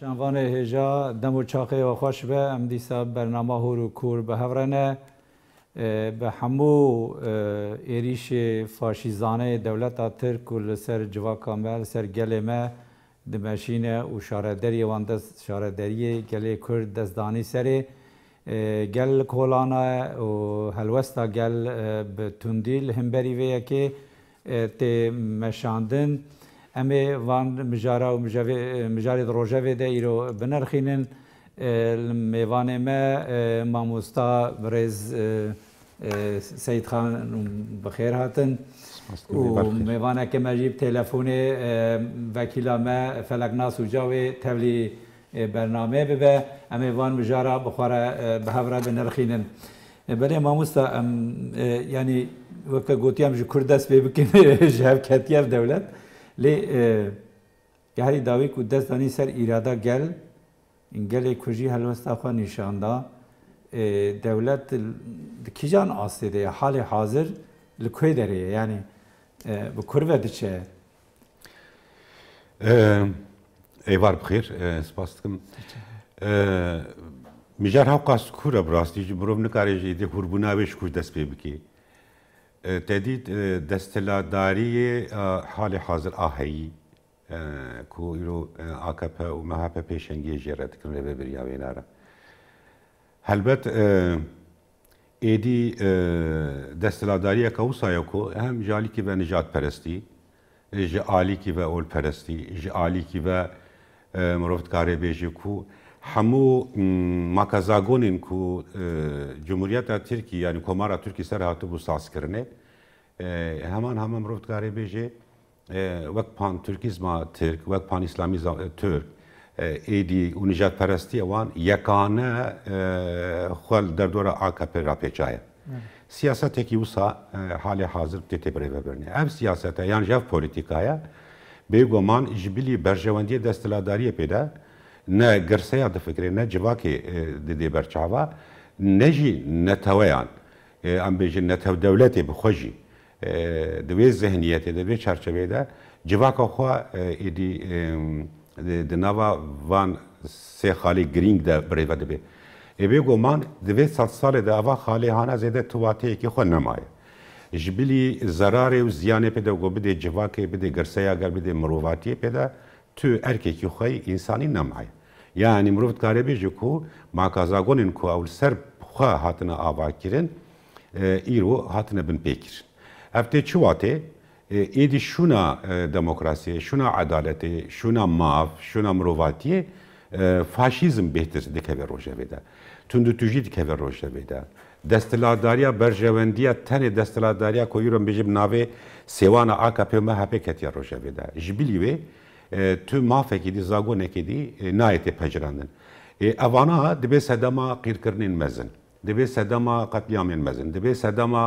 شنوان هجا دم و چاقه و خوش به ام دیسا برنامه هورو کور به هورنه به همو ایریش فاشیزانه دولت ترک و لسر جواکا مه لسر گله مه دمشینه و شاردری وان دست شاردری گله کرد دستدانی سره گل کولانا و هلوستا گل به تندیل همبری ویه که ته مشاندن em ê van mijara û e, mijarê di rojevê de îro binerxînin e, li mêvanê me e, mamosta birêz Seyidxan bixêr hatin û mêvaneke me jî telefonê vekîla me feleknas û cawê tevlî bername bibe em ê van mijara bixwara bihevra binirxînin. Belê mamosta em yanî weke gotiya ji Kur dest pê bikin ji hevketiyev dewlet. لی گهری داوی کو دست دانی سر ایرادا گل این گل کجی هلوستا خواه نشانده devlet kijan aside hali hazır likoy deriye yani e, bu kurve diçe. E, eyvar bxir, e, spastım. Mijar hav kas kura brasti, ji murov nikare jide hurbuna veş kuj dest pê bikî. تدید دەستەلاداری حالی حاضر ئاهەیی کوئیر و ئاکەپ و مەهاپە پێشەنگی ژێرەتکردن لە بێ بریاوێنارە. هەلبەت ئێدی دەستەلاداریەکە وسایەکۆ هەم ژالیکی بە نژات پەرستی ji alîkî ve olperestî, ji alîkî ve mirov dikarê bêjî ku hemû makazagonên ku Cumhuriyeta Tirkî yani Komara Tirkî ser hatibû saskirinê, همان همان مرۆڤ کارێ بێژێ وەک پان تورکیزما ترک وەک پان ئیسلامی ترک ئیدی و نژات پەرستی ئەوان یەکانە خوێل دەردۆرە ئاکەپێ راپێچایە. siyaseteki usa e, hali hazır tetebire bebirne. Ev siyasete yan jev politikaya beygoman jibili berjevendiye destelâdariye pede ne girseya de fikri ne civakê e, didê berçava ne jî neteweyan em bêjin netev devletê bixwe jî دوی ذهنیت دوی چرچوی ده جواک خو ایدی د نوا وان سه خالی گرینگ ده بریو ده بی ایبی گومان دوی سال سال ده اوا خالی هانا زیده تواته که خو نمایه جبلی zarar و زیان پیدا گو بده جواک بده گرسه اگر بده مرواتی پیدا تو erkeki خو انسانی نمایه یعنی مرو کاری بیج کو ما کازاگونن کو اول سر خو هاتنه آوا کرن ایرو هاتنه بن پیکرن هفته چی واته ایدی شونا دموکراسی شونا عدالت شونا ماف شونا مروواتی فاشیزم بهتر دکه به روشه بیده تندو توجی دکه به روشه بیده دستلاداریا برجواندیا تن دستلاداریا کویرم بجب ناوه سیوانا آکا پیو مهپه کتیا روشه بیده جبیلی وی تو مافکی دی زاگو نکیدی نایت پجراندن اوانا دبی سدما قیرکرنین مزن دبی سدما قتلیامین مزن دبی سدما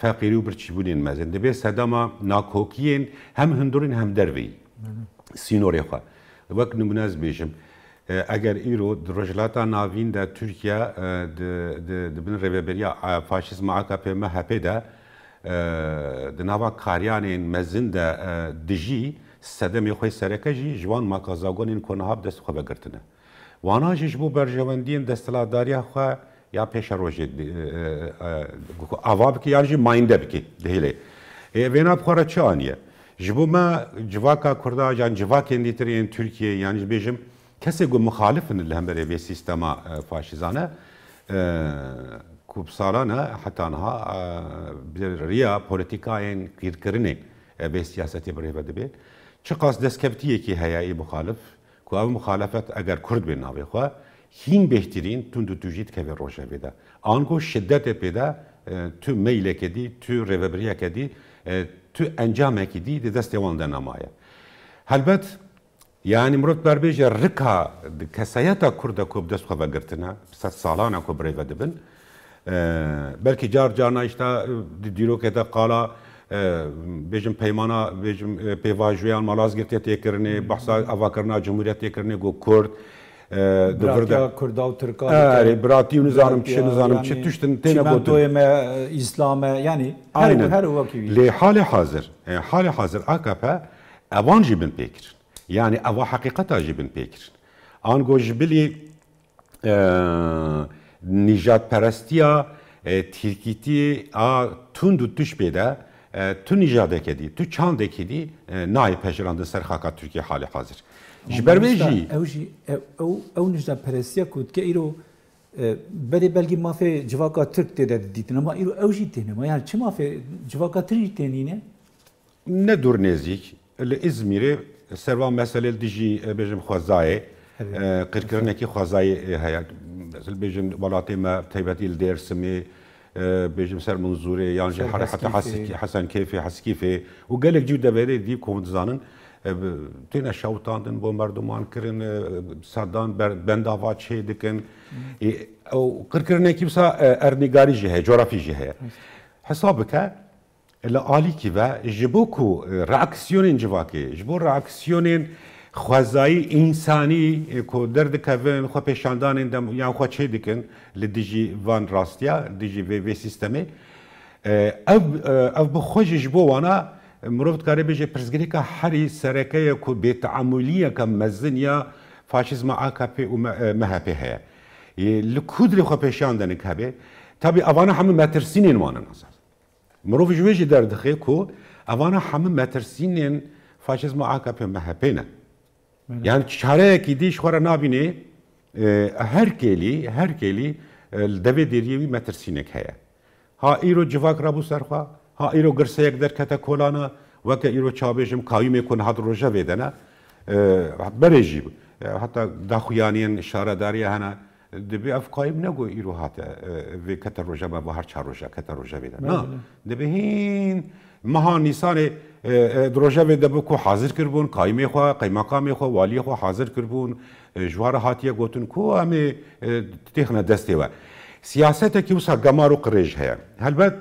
فقیری و برچیبونین مزن دبی سدما ناکوکیین هم هندورین هم دروی سینوری خواه وەک نمونەز بێژم ئەگەر ئیرۆ ڕژلاتا ناوین دە تورکیا دبن ڕێبەبەریا فاشیزم ئاکپێمە هەپێدا دناوا کاریانên mezin de dijî sedemê xwe sereke jî ji wan makazagonên konaha dest xwe vegirtine. Wana jî ji bo berjewendiyên desthiladariya xwe Ya pesha roje e, e, e, avab ki yan jî maînde bike dihêlê. Vêna xwara çi aniye? Ji bo me civaka Kurda yan civakên dîtir yên Tirkiye yan jî bêjim kesê ku mixalifin li hemberê vê sîstema faşîzane ku bir heta niha riya polîtîkayên kîrkirinê vê siyasetê birêve dibe. Çi qas destkeftiyekî heye ê mixalif ku ev muxalefet eger Kurd bê navê xwe, هین بهترین تون دو توجید که به روشه بیده آنگو شدت پیدا تو میل کدی تو روبریا کدی تو انجام کدی دی دست وان ده نمایه هلبت یعنی مرد بر بیجه رکا کسایتا کرده که بدست خواه گرتنه ست سالانه که بریوه دبن بلکی جار جار نایشتا دیروکه ده قالا بێژم پەیمانە بێژم پێواژویان مەلاز گرتێت تێکردنێ بەحسا ئەواکردنا جمهوریت تێکردنێ گۆ کورد Добрда. Курдау Турка. Evet, Bratiyo nizanım, kişi nizanım, çi tuştin tene gotin. Çimentoya e, yani her Aynen. her vakit. Le hali hazır, e, yani hali hazır AKP evan jibin pekir. Yani ava hakikata jibin pekir. Ango jibili e, nijat perestiya e, tirkiti a tundu tüşbede e, tü nijadekedi, tü çandekedi nai peşirandın serhaka Türkiye hali hazır. ji ber wê jî ew jî ew nijda perestiya ku dike îro e, berê belgî mafê civaka Tirk tê de dîtin ama îro ew jî têne ma yani çi mafê civaka Tirk jî tênîne? Ne dur nêzik li İzmîrê serva meselel di jî e, bêjim xwezayê e, qirkirinekî xwezayê heye bêjin welatê me teybetî li Dêrsimê bêjim ser Munzûrê yan jî heta Hesenkêfê Heskîfê û gelek cî deverê dî komdizanin تینا شوتاندن بۆ مردمان کردن سادان بەنداوا چێ دکن ئەو قرکردنێکی بسا ئەرنیگاری ژ هەیە جۆرافی ژ هەیە حساب بکە لە ئالیکی بە ji بۆ ku reaksiyonên civakê ji bo reaksiyonên xwezayî însanî ku derdikevin xwe pêşandanên dem yan xwe çê dikin li dijî van rastiya dijî vê vê sîstemê e, ev e, ev bi xwe ji ji bo wana مرۆڤ دکارێ بێژێ پرسگرێکە هەری سەرەکەیە و بێتەعملیەکە مەزنیا فاشیزمە ئاکپ و مەهپێ هەیە li kudrê xwe pêşiyan denik hebe tabî evana hemû metirsînên wanin azar. Mirov ji wê jî derdixê ku evana hemû metirsînên faşizma AKP MHP ne. Yani çareyekî dîş xwara nabînê her kelî her kelî devê deriyê wî metirsînek heye. Ha îro civak rabû serxwa ها ایرو گرسەیەک دەرکەتە کۆلانە وەکە ئیرۆ چابێژم کاویمێک کۆن هات ڕۆژە بێدەنە بەرێژی هەتا داخویانیان شارەداریە هەنا دەبێ ئەف قایم نەگو ئیرۆ هاتە کەتە ڕۆژە بە بە هەر چا ڕۆژە کەتە ڕۆژە بێدە دەبێ هین مەها نیسانێ درۆژە بێ دەبە کو حاضر کردبوون قایمێخوا قەیمەقامێخوا والیەخوا حاضر کردبوون ژوارە هاتیە گوتن کو ئەمێ تێخنە دەستێوە سیاستێکی وسا گەمار و قڕێژ هەیە هەلبەت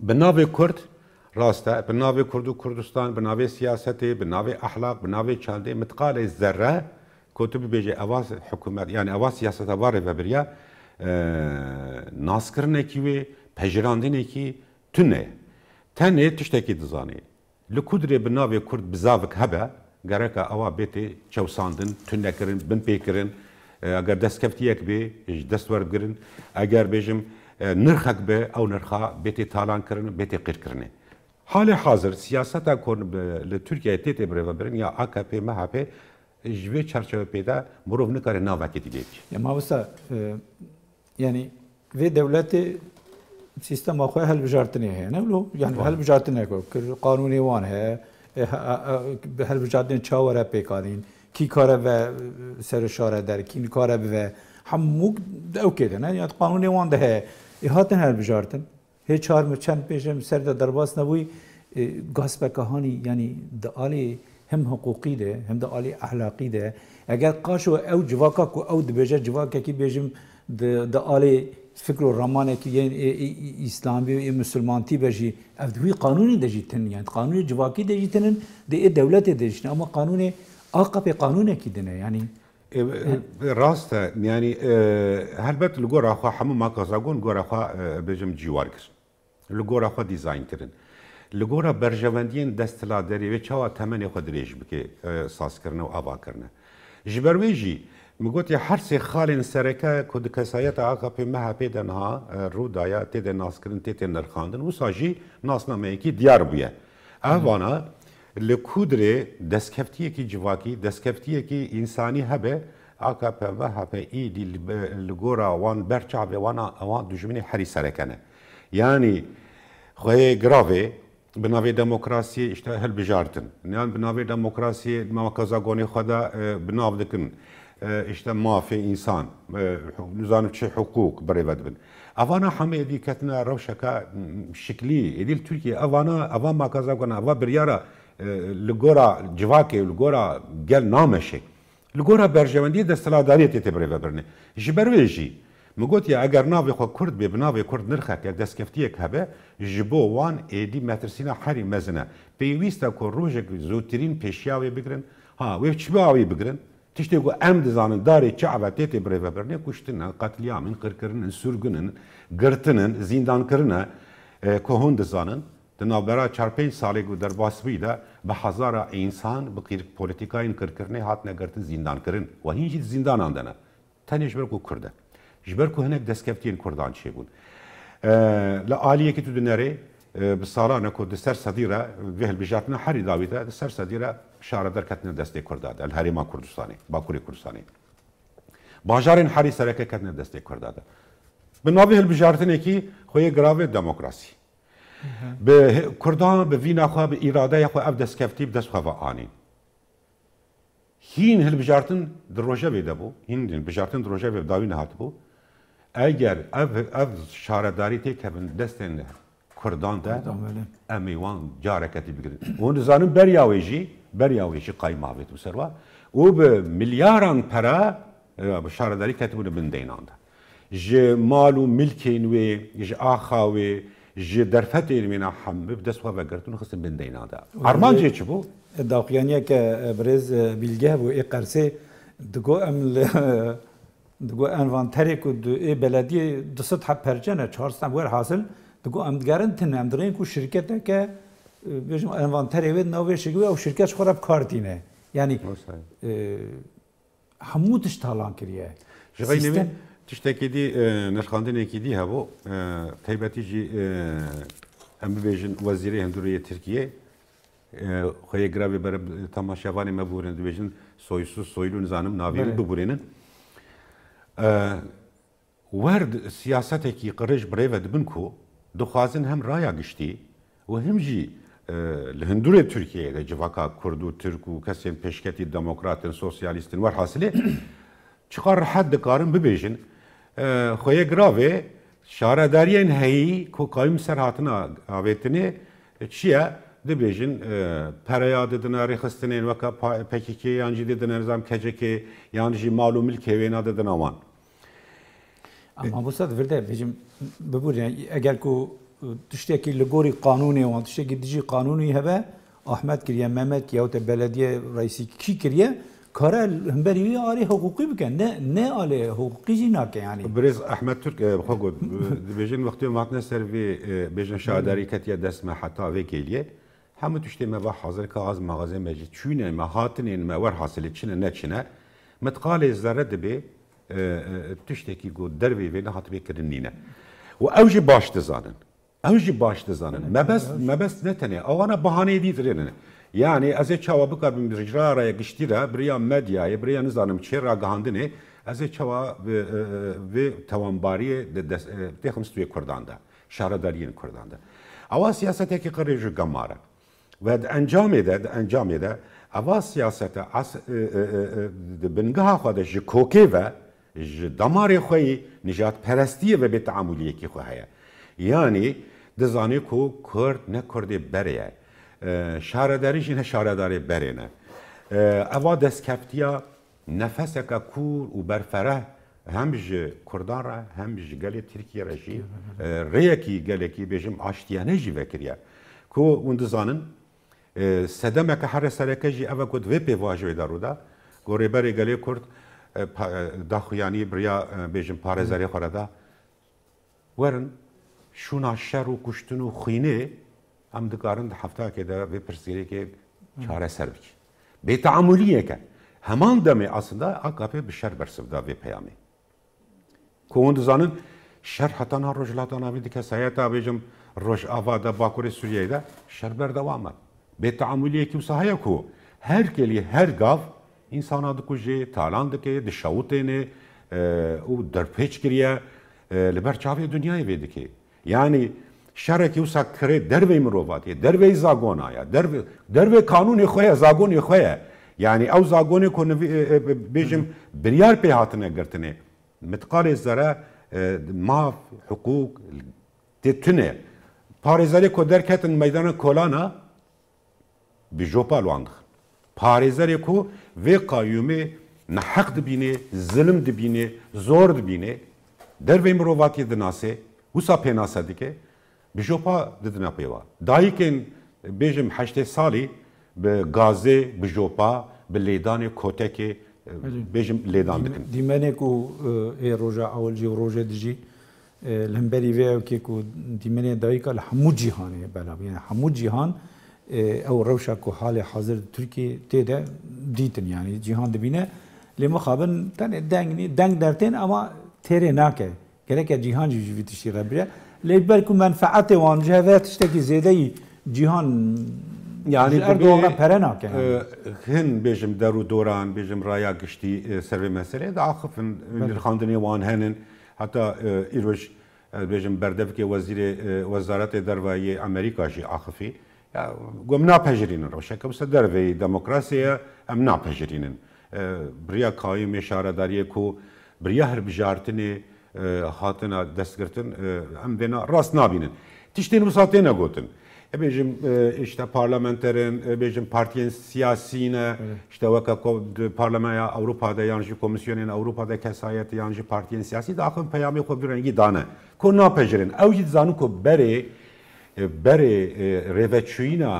به ناو کرد راسته به ناو کرد و کردستان به ناو سیاستی به ناو اخلاق به ناو چانده متقال ذره کتب بیجه اواز حکومت یعنی اواز سیاست واره و بریا ناسکرنه کیوی پجراندنه کی تنه تنه تشتکی دزانی لکودری به ناو کرد بزاوک هبه گرکه اوا بیتی چوساندن تنه کرن بن پیکرن اگر دستکفتیک بی دست ورگرن اگر بیجم نرخک به او نرخا بیت تالان کرن بیت قیر کرنه حال حاضر سیاست کن لترکیه تیت بریو برن یا AKP MHP جوی چرچوه پیدا مروف نکاره ناوکی دیگه یا ما وستا یعنی وی دولت سیستم خو هل بجارتنی هه نه ولو یعنی هل بجارتنی کو قانونی وان هه هل بجارتنی چاوره پیکارین کی کاره و سر شاره در کی کاره و همو اوکی نه یعنی قانونی وان ده هاتن هر بجارتن هی چهار مرچند پیشم سر دا درباس نبوی گاسب کهانی یعنی دا آلی هم حقوقی ده هم دا آلی اخلاقی ده اگر قاشو او جواکا کو او دبیجه جواکا کی بیجم دا آلی فکر و رمانه که یه اسلامی و مسلمانتی بجی افدوی قانونی دجیتن یعنی قانون جواکی دجیتنن ده دولت دجیتن اما قانون آقا به قانون کی دنه یعنی ڕاستە میانی هەربەت لە گۆڕاخوا هەموو ماکەزاگۆن گۆرەخوا بێژم جیوار کرد لە گۆرەخوا دیزینکردن لە گۆرە بەرژەوەندین دەستلا دەریێ چاوا تەمەنێ خۆ درێژ بکێ سازکردن و ئاواکردە ji berwê jî min gotiye hersê xalên sereke ku di kesayeta AKP MHP de niha rûdaya tê de naskirin tê tê nirxandin wisa jî nasnameyekî diyar bûye. Ev vana لی کودره دستکفتیکی جواکی دستکفتیکی انسانی هبه آکا پنوه هبه ایدی لگورا وان برچابه وانا اوان دجمنی حری سرکنه یعنی خوی گراوه به نوی دموکراسی اشتا هل بجارتن نیان به نوی دموکراسی ما کزاگونی خدا بناو دکن اشتا مافی انسان نزانم چه حقوق بریود بن اوانا همه دی کتنا روشکا شکلی ایدیل ترکیه اوانا اوان ما کزاگونا اوا بریارا لگورا جواکه لگورا گل نامشه لگورا برجوندی دستلاداریت تی بری ببرنه جبروی جی مگوت یا اگر ناوی خو کرد به بناوی کرد نرخه که دست کفتی هبه جبو وان ایدی مترسینا حری مزنه پیویستا که روژه زودترین پیشیاوی بگرن ها وی چی باوی بگرن تشتی گو ام دزانن داری چعبه تیتی بری ببرنه کشتنن قتلیامن قرکرنن سرگنن گرتنن زیندان کرنه که هون دزانن تنابرا 4-5 ساله گو در باسوی ده به هزار انسان به قیر پولیتیکا این کرکرنه هات نگرت زندان کرن و هیچ زندان اندنه تنه جبر کو کرده جبر کو هنک دستکفتین کردان چه بون لآلیه که تو دنره بسالانه کو دسر صدیره وهل بجاتنا حری داویتا دسر صدیره شاره در کتنه دسته کرداده الهریما کردستانی باکوری کردستانی باجارین حری سرکه کتنه دسته کرداده به ناوی هل بجارتنه کی خوی گراوی دموکراسی به کردان به وینا خوا به اراده خو اف دەستکەفتی دەست خوا ئاین هین هەلبژارتن درۆژەوێ دەبوو هین بژارتن درۆژە بێ داوی هاتبوو ئەگەر ئەف شارەداری تێکەبن دەستێن کوردان دا ئەم میوان جارەکەتی بگرن بۆ نزانم بەریاوێژی بەریاوێژی قایماوێت و سەرەوە و بە میلیاران پەرە شارەداری کەتبوو بندەیناندا ji mal û milkên wê ji axawê ji derfet Ermêna hemû bi dest xwe vegertin û xistin bin deyna de. Armancê çi bû? Daqiyaniyeke birêz bilgeh bû ê qersê digo em li digo envanterê ku di ê belediyê du sed heb percene çar stem wer hasil digo em digerin tin em dirên ku şirketeke bêjim envanterê wê navê şirkê ew şirket xwe re bi kar tîne. Yani hemû tişt talan kiriye. Ji tiştekî dî e, nirxandinekî dî hebû taybetî jî em bibêjin wezîrê Hindûriyê Tirkiye xwe yê giravê berê e, temaşevanê me bûrin dibêjin soysu soylû nizanim navê min bibûrênin e, wer siyasetekî qirêj birêve dibin ku dixwazin hem raya giştî û hem jî li Hindûrê Tirkiyeyê de civaka Kurd û Tirk û kesên pêşketî sosyalistin sosyalîstên werhasilê çiqar rehet dikarin bibêjin خوی گراوه شارداری این هایی که قایم سر هاتن آویتنی چیه؟ دی بیجن پریا ددن ریخستنین وکا پکیکی یانجی ددن ارزام کجکی یانجی معلومی که وینا آمان اما بسات ورده بیجم ببورین اگر کو که لگوری قانونی وان تشتکی دیجی قانونی هبه احمد کریه محمد یا بلدیه رئیسی کی کریه کار بری وی آره حقوقی بکن نه نه آله حقوقی جی نکه یعنی برز احمد ترک خو گو بیژن وقتی ما تن سر وی بیژن شادری کتی دست ما حتا وی کلیه همه توشت ما و حاضر که از مغازه مجید چونه ما هاتن این ما ور حاصل چنه نه چنه متقال زره دبی توشت کی گو در وی وی نه هات وی کرنینه و اوج باش دزانن اوج باش دزانن مبس مبس نتنه اوانه بهانه دیدرنه یعنی ez ê çawa bikarbim bi jiraraya giştî re biriya medyayê biriya nizanim çê ragihandinê ez ê çawa vê tewambariyê têxim stûyê Kurdan de şaredariyên Kurdan de. Ewa siyasetekî qirê ji gemar e. Ve di encamê de di encamê de ewa siyasete di bingeha xwe de ji kokê ve ji damarê xwe yî nijatperestiyê ve bê teamûliyekî xwe heye. Yani dizanê ku Kurd ne Kurdê berê ye. شارەدەریش هە شارەدارێ بەرێنە. ئەوا دەستکەفتیا نەفەسەکە کوور و بەرفەرە هەم ji کوردانڕە هەم ji gelê ترکی reşî rêyekî gelekî bêjim aştiyane jî vekiriye ku hûn dizanin sedemeke here sereke jî ev kot vê pêvajoê daroda gorêberê gelê kurd daxuyanî biriya e, bêjim parezerê xwe da werin şûna şer û kuştin û xînê ام دکارن هفته که ده به پرسیری که چاره سر بکی به تعاملیه که همان دمه اصلا AKP به شر برسفدا به پیامه که اون دزانن شر حتی نه رجلاتان آبیدی که سایت آبیجم رج آوادا باکور سوریه ده شر بر دوامه به تعاملیه که سهایه کو her keli her gav insana dikuje talan dike di şavutene u derpeç kiriye li ber çavê dünyayê vê dike yani شرک یو سکره دروی مروواتی دروی زاگونا یا دروی, دروی قانون خویه زاگون خویه یعنی او زاگون کو بیجم بریار پی هاتنه گرتنه متقال زره ما حقوق تتنه پارێزەری کۆ دەرکەتن مەدانە کۆلانە بیژۆپالوان دخن پارێزەرێک و vê qayûmê neheq dibînê zilim dibînê zor dibînê dervê mirovatiyê dinasê wisa pênase dike بجوپا ددنا پیوا دایکن بیجم هشت سالی به گازه بجوپا به لیدان کوتک بیجم لیدان دکن دیمنه کو ای روژا اول جی و روژا دیجی لمبری وی که کو دیمنه دایکا لحمو جیهانه بلا یعنی حمو جیهان او روشا کو حال حاضر ترکی تیده دیتن یعنی جیهان دبینه لما خابن تن دنگ نی دنگ درتن اما تیره ناکه گره که جیهان جیجوی تشتی ربره لیبر کو منفعت وانجه و تشتکی زیده جیهان یعنی اردوغان پره ناکه هن بیجم درو دوران بیجم رایا گشتی سر مسئله دا آخف نرخاندنی وان هنن حتی ایروش بیجم بردفک وزیر وزارت دروایی امریکا جی آخفی گم ناپجرینن روشه که بسه دروی دموکراسی ام ناپجرینن بریا قایم شارداری کو بریا هر بجارتنی هاتنا دەستگرتن ئەم بێنە ڕاست نابینن تیشتێن وساتێ نەگوتن. بێژم شتە پارلەمەنتەرن بێژم پارتیین سیاسینە شتەوەکە پارلەمەیە ئەوروپادا یانژی کمیسیۆنین ئەوروپادا کەسایەت یانژی پارتیین سیاسی داخن پەیامی خۆ برەنگی دانە کۆ ناپەژرن ئەو هیچ زانو کۆ بەرێ بەرێ ڕێڤەچوینە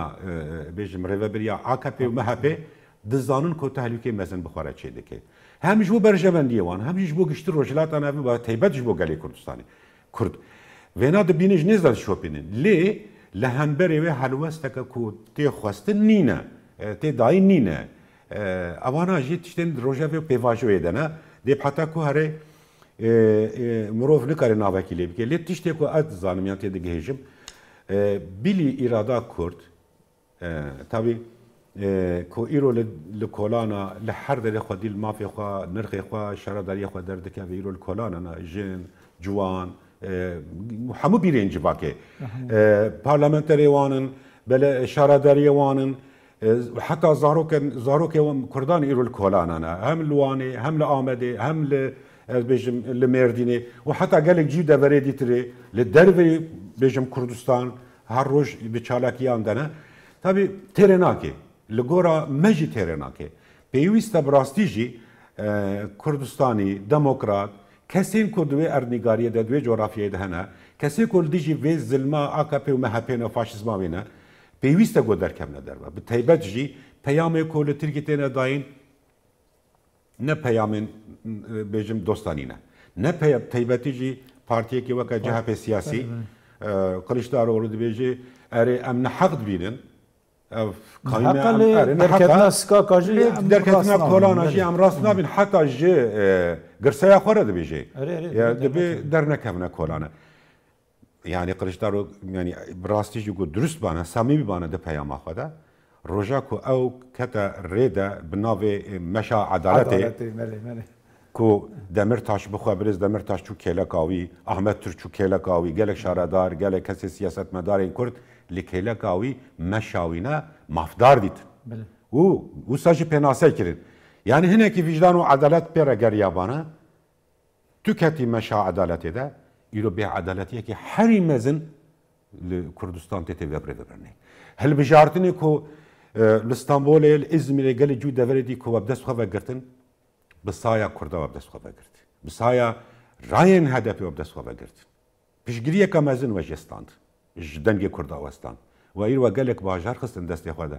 بێژم ڕێڤەبریا ئاکەپێ و مەهەپێ دزانن کۆ تەهلوکی مەزن بخوارە چێ دەکەێت. هەمیش بۆ بەرژەبندیەوان هەمیش بۆ گشتی ڕۆژلاتان ئەبی بە تایبەتش بۆ گەلی کوردستانی کورد وێنا دەبینش نێزدا شۆپێنن لێ لە هەنبەرێوێ هەلوەستەکە کو تێخواستن نینە تێدای نینە ئەوانە ژێت شتێن ڕۆژەوێ پێواژۆێ دەنا دێب حتا کو هەرێ مرۆڤ نکارێ ناوەکی لێ بکە لێت تشتێک و ئەت زانمیان تێدەگەهێژم بیلی ئیرادا کورد تاوی کو ایرو ل کولانا ل هر دلی خو دیل مافیا خو نرخ خو شرداری خو در دکه ایرو ل کولانا نا جن جوان همو بیرین جباکه پارلمانتری وانن بله شرداری وانن حتى زاروك زاروك كردان يرو الكولان انا هم لواني هم لامدي هم ل بيجم لميرديني وحتى قال لك جيدا بريدي تري للدربي بيجم كردستان هر روج بشالاكيان دنا تابي تريناكي لگورا مجی ترناکه پیویست براستی جی کردستانی دموکرات کسین که دوی ارنگاری ده دوی جغرافیه ده هنه کسی که دیجی وی ظلما آکپ و مهپین و فاشیزما وینه پیویست گو درکم ندر به تیبت جی پیام کل ترکی تینه داین نه پیام بیجم دوستانی نه نه پیام تیبتی جی پارتیه که وکا جهپ سیاسی قلیشدار اولو دبیجی اره امن حق بینن حقا لدرکتنا سکا کاجی درکتنا کلانا جی ام راست نابین حتی جی گرسه خوره دبی جی دبی در نکمنا کلانا یعنی قرشدارو یعنی براستی جو درست بانه صمیمی بانه ده پیام خدا روژا کو او کتا ریده بناو مشا عدالت کو دمرتاش بخوا برز دمرتاش چو کلکاوی احمد ترچو کلکاوی گلک شاردار گلک کسی سیاست مدار کرد lekeyla kavi meşavine mafdar dit. Bile. U, u sajı penase kirin. Yani hineki vicdan u adalet pere geryabana tüketi meşa adaleti de ilo be adaletiye ki her imezin Kurdistan tete vebre vebrne. Hel bijartini ko لستانبولê li İzmirê gelê cû deverê ku webdest xwe vegirtin bi saya Kurda webdest xwe vegirtin. Bi saya rayên hedefê webdest xwe vegirtin. Pişgiriyeka mezin ve jestandin. ji dengê Kurdawistan. We îro gelek bajar xistin destê xwe de.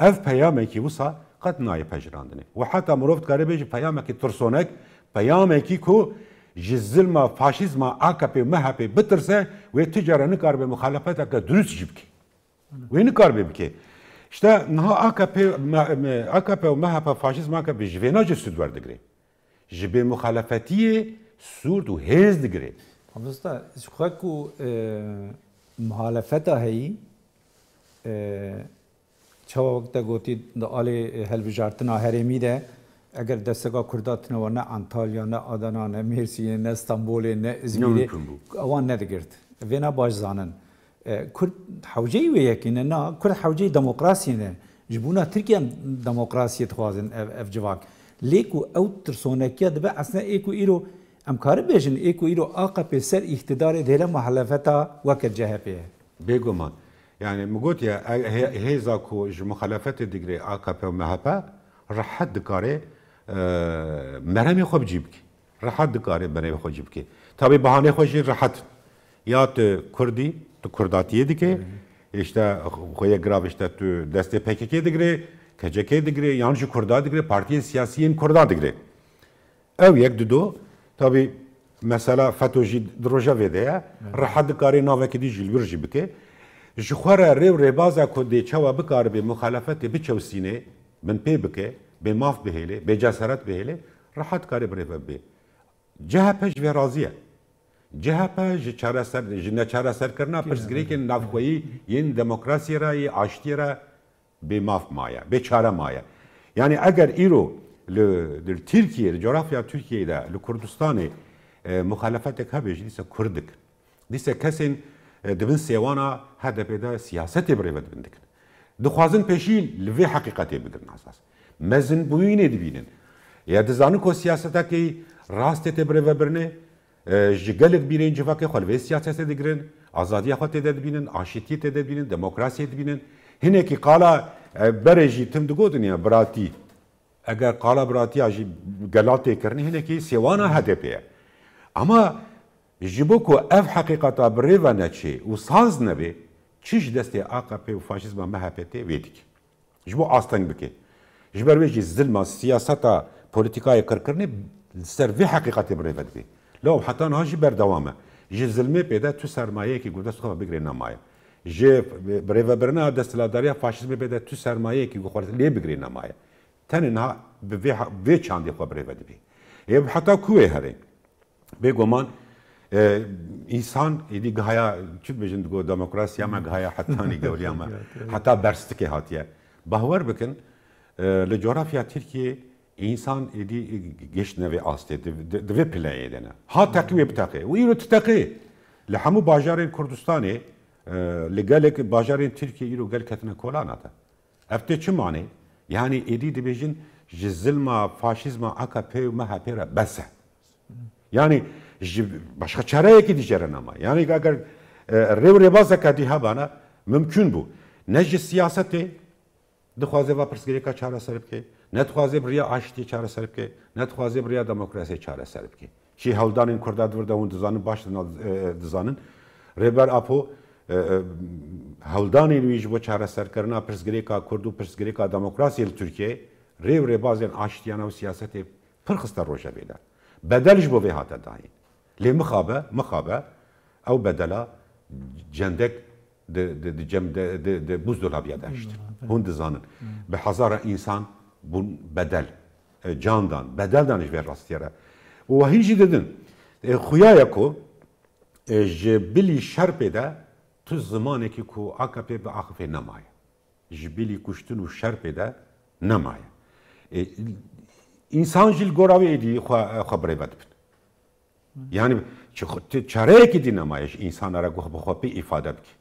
Ev peyamekî wisa qet nayê pejirandinê. We heta mirov dikare bêjî peyamekî tirsonek peyamekî ku ji zilma faşîzma AKP mehepê bitirse wê tu cara nikarbe muxalefeteke durûst jî bike. Wê nikarbe bike. İşte niha AKP AKP û mehepe faşîzma AKP ji vê nacî sûd werdigirê. Ji bê muxalefetiyê sûrd û hêz digirê. Hamzda xwe ku muhalefeta heyî çawa wekte gotî di alê helbijartina herêmî de eger desteka Kurda tune ne Antalya ne Adana ne Mêrsiyê ne Stanbolê ne İzmirê ewan nedigird. Vêna baş zanin. Kurd hewceyî wê yekîne na Kurd hewceyî demokrasiyê ne ji bûna Tirkiyan demokrasiyê dixwazin ev ev civak. Lêk û ew tirsonekiya dibe esne êk û îro ام کار بیژن ایکو ایرو آقا پسر اقتدار دهله محلفتا وکر جهپه بگومان يعني مقول يا هي زاكو مخالفات ديجري اكابي ومهابا راح دكاري أه مرهم خو بجيبك راح دكاري مرهم خو بجيبك تابي بهانه خو جي راحت يا كردي تو كرداتيه ديكي işte خويا جراف işte تو دسته PKK ديجري KCK ديجري يعني شو كردات ديجري بارتيين سياسيين كردات ديجري او يك دو Tabi mesela FETÖ jî diroja vêde ye reha dikarê navekê dî ji wir jî bike ji xwe re rêv rêbaza ku dê çawa bikaribê muxalefetê biçewsînê min pê bike bê maf bihêlê bê ceseret bihêlê reha dikarê bi rêve bibê CHP ji vê razî ye CHP ji çareser ji neçareserkirina pirsgirêkên navxweyî yên demokrasiyê re yê aştiyê re bê maf maye bê çare maye yani eger îro ل ترکیه جغرافیا ترکیه دا ل کوردستان مخالفت که بیش دیسه کردک دیسه کسین دبن سیوانا هدف دا سیاست بری بد بندکن دخوازن پیشی لوی حقیقتی بگرن اساس مزن بوینه دبینن یا دزانو کو سیاستا کی راست ته بری برنه جګلک بیرین جفا کې خپل سیاست ته دګرن ازادي خپل ته دبینن عاشتیت ته دبینن دموکراسي ته دبینن هنه کې قالا برجی تم دګو دنیا براتی ئەگەر قالەبراتیاژی گەلاتێکردنی هەنێکی سێوانە هەدەپێ ئەمە ji bo ku ev heqîqeta bi rêve neçê û saz nebe çiş destê AKP û faşizma me hepetê vê dike. Ji bo asteng bike. Ji ber wê jî zilma siyaseta politikayê kirkirinê ser vê heqîqetê bi rêve dike. Law hetan ha jî berdewam e. Ji zilmê pêde tu sermayeyekî gurdest xwe bigirê nemaye. Ji rêvebirina destildarya faşizmê pêde tu sermayeyekî guxwar lê bigirê nemaye. تەنها بێ چاندی خۆ برێ بەدەبێ هێ حتا کوێ هەرێ بێگومان ئینسان ئیدی گهایا چ بێژن گۆ دموکراسیامە گهایا حتانی گەوریامە حتا بەرستکێ هاتیە بەهوەر بکن لە جۆرافیا ترکیە ئینسان ئیدی گەشتنەوێ ئاستێ دەوێ پلایە دێنە ها تەقیێ بتەقێ وی رو تتەقێ لە هەموو باژارێن کوردستانێ لەگەلێک باژارێن ترکیە ئیر و گەل کەتنە کۆلاناتە ئەفتێ چمانێ Yani 7 division jizilma, faşizma, AKP, MHP ra bese. Yani başka çareyeki dijerin ama. Yani eğer rev rebaza kadiha bana mümkün bu. Ne ji siyasete dixwaze va pirsgirêka çareser bike, ne dixwaze biriya aşitiyê çareser bike, ne dixwaze biriya demokrasiye çareser bike. Çi hewdanên Kurda divir de hûn dizanin baş dizanin. Rêber Apo هەلدانی نویش بۆ چارەسەرکردنا پرسگرێکا کورد و پرسگرێکا دموکراسی لە تورکیە رێو ڕێبازیان ئاشتیانە و سیاستێ پرخستە ڕۆژە بێدا بەدەلش بۆ بێ هاتە داین لێ مخابە مخابە ئەو بەدەلا جندێک بوزدۆلابیا دەشت هون دزانن بە حەزارە ئینسان بوون بەدەل جاندان بەدەل دانیش بێ ڕاستیێرە و هیچی ددن خویایە کۆ ji bilî şerpê de tu zimanekî ku AKP bi axifê nemaye. Ji bilî kuştin û şerpê de nemaye. İnsan jî li gora wê êdî xwe birêve dibin. Yani çareyekî dî nemaye ji însanara guh bi xwe pê îfade bike.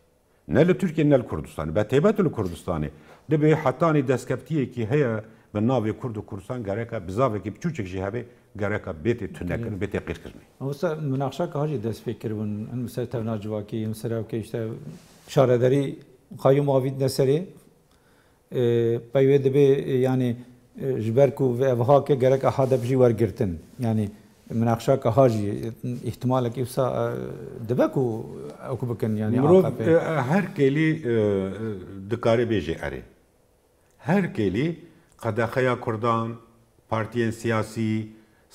Ne li Türkiye ne li Kurdistanê. Be têbet li Kurdistanê dibê hetanî deskeptiyekî heye bi navê Kurd û Kurdistan gerek bizavekî biçûçek jî hebe گەرەکە بێتی تونەکردن بێتی قیرکردنی ئەوستا مناقشەکە هاژی دەست پێکردبوون ئەم سەر تەناجوواکی ئەم سەرکەیشتە شارەدەری قایم ئاوید نەسەرێ پەیوێ دەبێ ینی ژبەر و ئەڤهاکە گەرەکە حادەبژی وەرگتن ینی مناقشاکە هاژی احتمالێکی وسا دەبک و ئەوکو بکەن ینی هەر کێلی دکارێ بێژێ ئەرێ هەر کێلی قەدەخەیە کوردان پارتیên siyasî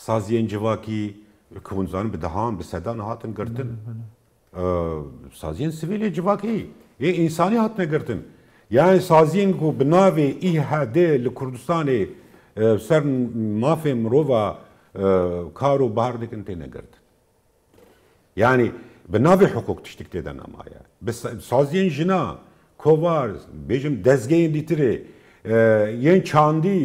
سازیان جواکی کوونزان به دهان به سدان هاتن گرتن سازیان سیویل جواکی یه انسانی هاتن گرتن یعنی سازیان کو بناوی ای هده لکردستان سر ماف مروفا کارو بار دکن تینه گرتن یعنی بناوی حقوق تشتک دیدن اما یا سازیان جنا کووار بیجم دزگین دیتره yen çandi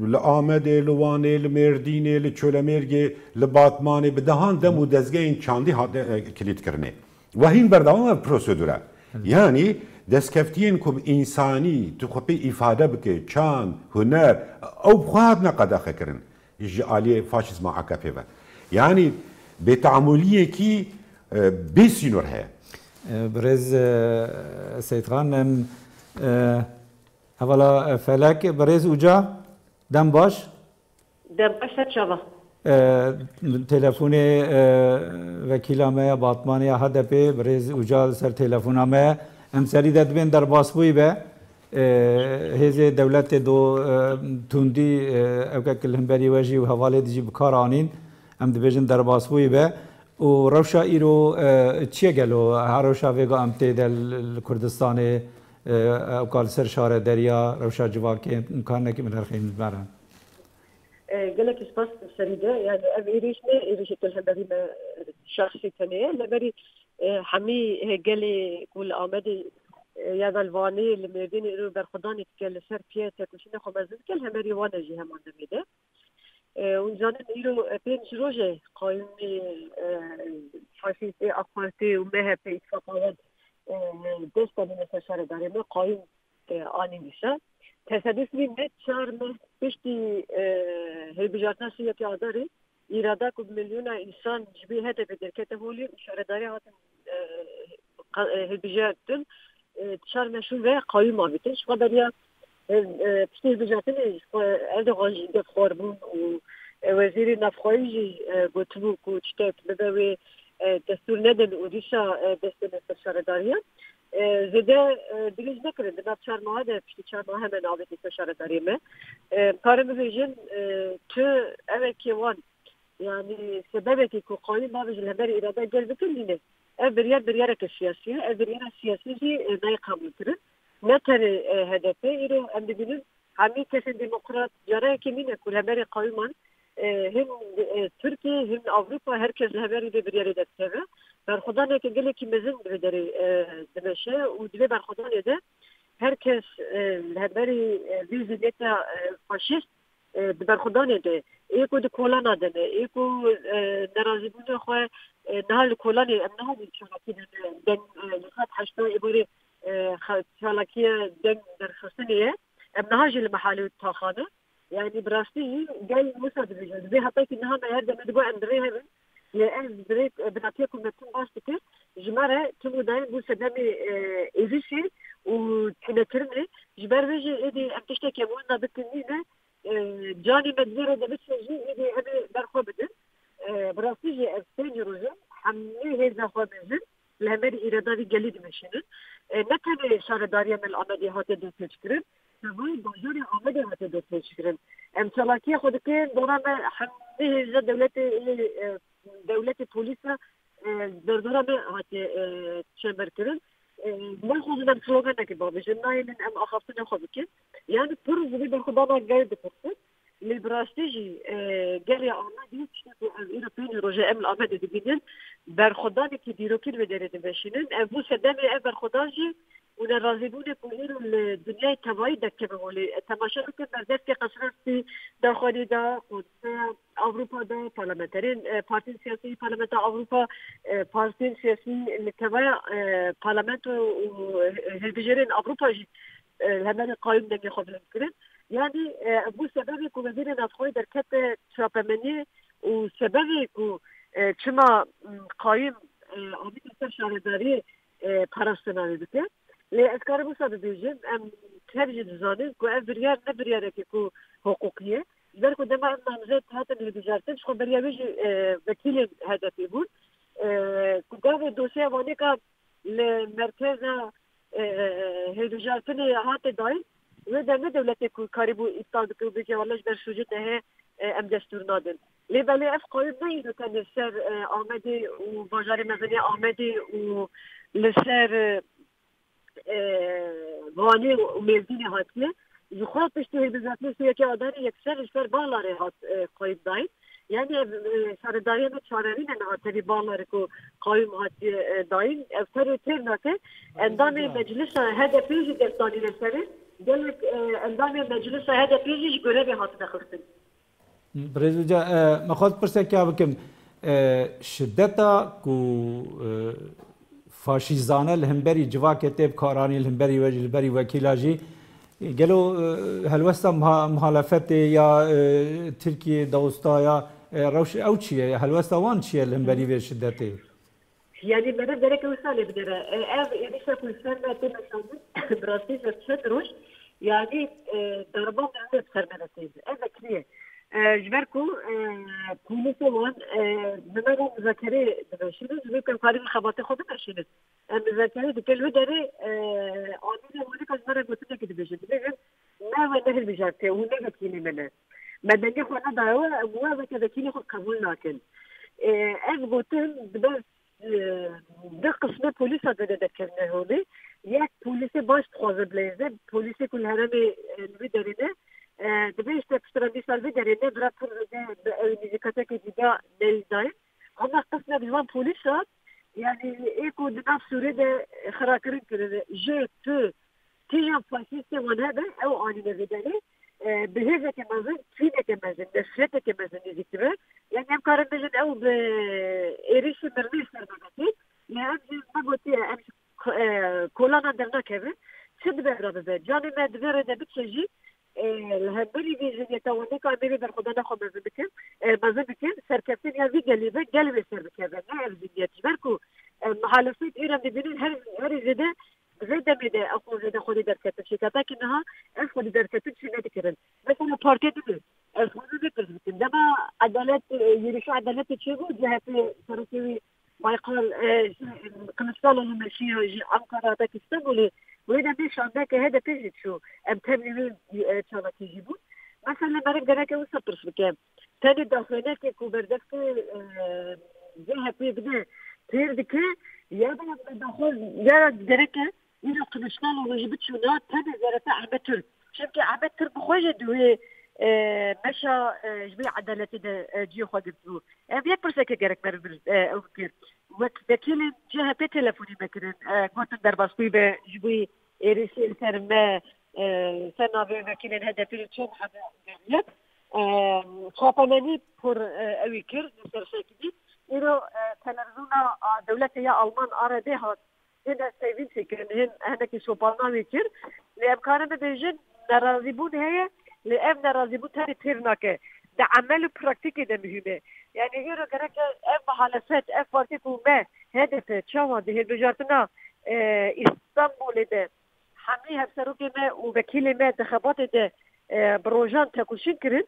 li Amedê, li Wanê, li Mêrdînê, li Çölemergê, li Batmanê bi dehan dem û dezgehên çandî hate kilîtkirinê. Ve hîn berdewama prosedûre. Yani destkeftiyên ku insanî tu xwepê îfade çan, huner, ew xwe hatine qedexe kirin ji aliyê faşîzma AKP ve. Yani bêteamûliyekî ki e, sînor heye. Brez e, Seyitxan em e, evvela felak brez uca دم باش دم باش چوا تلفن وکیل ما باطمانی HDP برز اوجا سر تلفن ما هم سری دد بین در باس بوی به هز دولت دو توندی اوکا کلهم بری وجی و حواله دیجی بکار آنین هم دبیجن در باس بوی به و روشا ایرو چیه گلو هر روشا ویگا امتی دل کردستانه آه، او کال سر شاره دریا روشا جواکه امکان نکی من رخیم هرخیم اه، گله کس لك سریده یعنی يعني ابي نه ريشه الهمري هم شخصي شخصی تنه لبری اه، همی گله کل آمده يا بالواني لمردین رو برخدان کل سر پیت كل شيء مزد کل هم همري وانه جی هم میده اون ميدا ایرو نيرو روزه روجي قايمي فاشيتي و مه بيت فقط گشت من سشار داره من قایم آنی میشه تصدیف می نه چار من پشتی هی بجاتنا سیتی آداره ایرادا کو میلیون انسان جبی هده به درکت هولی اشاره داره هاتن هی بجاتن çar meşhur ve kayyum abite. Şu kadar ya piştir bicatin Erdoğan jinde forbun u vezirin afxoyi jinde gotubu ku çitek bebe ve دەستور نەدەن ئۆریشا دەستێنە سەر شارەداریە زده دلیج نکرد نب چهار ماه ده پشتی چهار ماه همه نابتی سشاره داریم کارم بیجن تو اوه کیوان yani sebebeki ku koyun ma bijil heber irade gel bütün dine. Ev bir yer bir yere ke siyasi, ev bir yere siyasi ji e, nay kabul kirin. Ne teri e, HDP iro em dibinin hami kesin demokrat jara ki mine ku heberi koyman هم آه، تركي هم أوروبا هركز هماري دي برياري دات كابا برخدان يكي قلي كي مزن بعداري آه، دمشا ودبي برخدان يدا هركز هماري آه، ليزي نيتا فاشيست برخدان يدا ايكو دي كولانا دانا ايكو نرازي خواه نهال كولانا امنها دي شغاكي دانا دان لخات حشتو ايبوري شغاكي دان درخستانيه امنها جي المحالي والتاخانه يعني براسي جاي مسا ديفيجن زي هطيت انها ما يرد من دقوا عند ريهن إيه، لان دريت بنعطيكم نتون باش تكر جمارة تلو داين بو سدامي آه، ايفيشي وتنا كرمي جمار بيجي ايدي ام تشتكي موانا بالتنينة آه، جاني مدزيرة دا نجي ايدي انا برخوا بدن آه، براسي جي استاني روجن حملي هزا خوا بنزن لهمري ايراداري قليد مشنن نتني شارداريا من العملية هاتا دو تشكرن سرمایه بازار آمد متداد میشکرن امسالاکی خود که دوران همه دولت دولت پلیس در دوران هات چمبر کردن ما خود من سلوگان نکی بابیش نای من ام آخافتن خود که یعنی پر زبی بر خدا ما گای بکرد لبراستيجي قرية أعمادي تشتغل الأوروبيين رجاء أم الأعماد الدبينين بر خداني كي ديرو كل مدينة باشينين أبو سدامي أبر خدانجي اونا راضی بودن کلی دنیای تبایی دکه بولی تماشا که بردست که قشرستی داخلی دا قدس اوروبا دا پارلمانترین پارتین سیاسی پارلمانت اوروبا پارتین سیاسی لتبای پارلمانت و هلبجرین اوروبا جی همان قایم دنگی خود لنکرین یعنی بو سببی که وزیر نفخوی در کت چاپمنی و سببی که چما قایم آمید سر شهرداری پرستنانی بکرد لي افكار مصاب بيجم ام تهرج زانيك كو ام بريار نبريار كو حقوقيه ذلك عندما ان نجد هاتن اللي بجارتن شكون بريا بيجي وكيل آه، هذا تيبون آه، كوكاف الدوسيه وانيكا لمركز هيدو آه، جارتن هات داين ودا ندولتي كو كاريبو ابطال كو بيجي والله جبر شوجتها ام دستور نادن لي بالي اف قوي ما كان السر احمدي وباجاري مزني احمدي و لسر valê û mezînê hatiye ji xwe piştî hêbizatê suyeke adarê yekser ji ser balarê hat qayîm dayî yani şaredariya me çarerîne nehatevî balarê ku qayîm hatiye dayîn ev serê têr nake endamê meclisa hedefê jî destanîne serê gelek endamê meclisa hedefê jî ji görevê hatine xistin Brezilya me xwaz pirsekya bikim şiddeta ku فاشیزانه لهمبری جواکه تیب کارانی لهمبری و لهمبری وکیلاجی گلو اه، هلوستا مخالفت یا اه، ترکیه دوستا یا اه، روش او چیه هلوستا وان چیه لهمبری و شدته يعني بنا ذلك وصل بدرا اف يعني شاف مثلا تم براسي شد روش يعني ضربه من بسر من تيز اف كليه جبركو پولیس وان نمره مذاکره دبشیده جبه کمکاری مخابات خود دبشیده مذاکره دکل و داره آنید اونه که نمره گوتنه که دبشیده بگن نه و نه بجارته و نه وکیلی منه مدنی خوانا دایوه اموه و که وکیلی خود قبول ناکن از گوتن دبه ده قسمه پولیس ها داده دکنه هونه یک پولیس باش تخوازه بلیزه پولیس کل هرمی نوی دارینه Дебеште пштрамисал видери не брат музиката ке дига нельзай. Ама кысна биван полиша يعني ايكو دماغ سوريدا خراكرين كده جي تو تيجا فاشيستي ونهبه او اني نغيداني بهذا كمازن فينا كمازن نفسيتا كمازن نذكره يعني امكار نجد او بإيريشي مرنيش نرمانتي يعني امجي مغوتي امجي كولانا درنا كبير شد بهرا ببه جاني ما دبيرا دا بتشجي هبلي إيه، بي جي تا وني كا بيري بر خدانا خو مزبتين إيه، مزبتين سركسين يا فيجا لي بك قال لي سركسين ما هبلي جبركو محالفين ايران بيبين هر هر جدا زيدا بدا اكو زيدا خودي دركتب شي كاتا كنها اش إيه، خودي دركتب شي نتكرن مثلا بارتي دبل اش خودي دركتب دابا عدالات يريشو عدالات تشيغو جهه سركوي ما يقال قنصاله ماشي انقره تاك اسطنبول وهنا مش عندك هذا تجد شو ام تمني مين آه، ان شاء الله كي يجيبون مثلا لما نبقى انا كوسطر في كام ثاني دافناتك في آه، جهه في بدا تير دكا يا بلا داخل جرت دركا الى قبشنا لو جبت شو نات نعم، ثاني جرت عبتر شبكي عبتر بخوجه دوي مشى آه، جميع عدالات جي خو بزور بيا برسا كي قالك بربل او كير وەکیل جها پێ تەلەفۆنی بکردن گوتن دەرباستوی بە ژبووی ئێریسی سەرمە سەر ناوێ وەکیلن هەدەپی چۆن حەدەت چاپەمەنی پڕ ئەوی کرد سەرشێکی ئێرۆ تەلەرزونا دەولەتە یا ئەڵمان ئارەدێ هات هێن سەوین سکردن هێن هەندێکی شۆپاڵناوی کرد لێ ئەمکارە دەبێژن نەڕازی بوون هەیە لێ ئەم نەڕازی بوو تەری تێر ناکە ده عمل و پراکتیکی ده مهمه یعنی هیرو گرکه اف حالفت اف پارتی کومه هدف چاوا ده بجارتنا استانبول ده حملی هفسروکی ما و وکیل ما انتخابات ده بروجان تکوشین کرن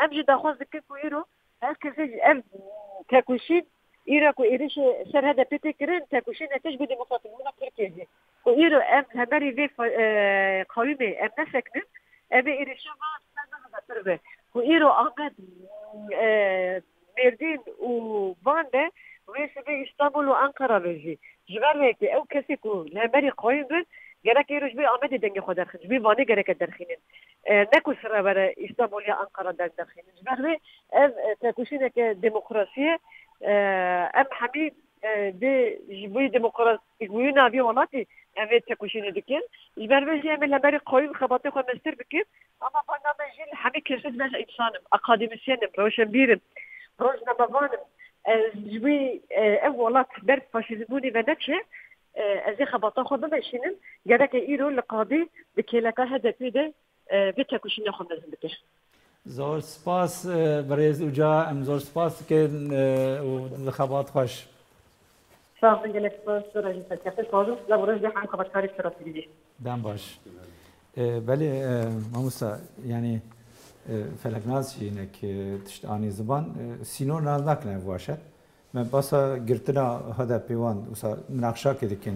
ام جدا خواست دکن کو ایرو هر کسی اف تکوشین ایرا کو ایرش سر هدا پیتی کرن تکوشین نتیج بده مخاطبونا ترکیه کو ایرو ام همری وی قویمه ام نسکنن ام ایرشما سنده هدا تربه کو ایرو احمد آه، ميردين وفاندا ويسبي اسطنبول وانقره رجي جبر ويكي او كسيكو لامري قوين بن جرك بي امد دنج خو درخين جبي واني جرك درخين آه، ناكو سرا برا اسطنبول يا انقره درخين جبر از تاكوشينك ديمقراطيه آه، ام حميد بي جبوي ديمقراطي جبوي نافي وناتي أمي تكوشين دكين يبان بزي أمي لبري قوي بخباطي خوان مستر بكين أما بانا مجين حمي كرسد مزا إنسانم أكاديميسيانم روشن بيرم روشن بابانم جبوي أو ولات برد فاشيزموني ونكشي أزي خباطي خوان مجينم يدك إيرو لقاضي بكيلكا هدفي ده بي تكوشين يخوان مزم بكين زور سپاس برای اوجا ام سپاس که و خواهد خوش Srazlı Genetics Režisérského kódu, laboratoř Hankovačkáři Čerotidí. Dan baş. Beli Mamusa yani felaknaz şeyine ki işte ani zaman sino naznak ne bu aşet. Ben basa girtina hada pivan usa nakşa kedikin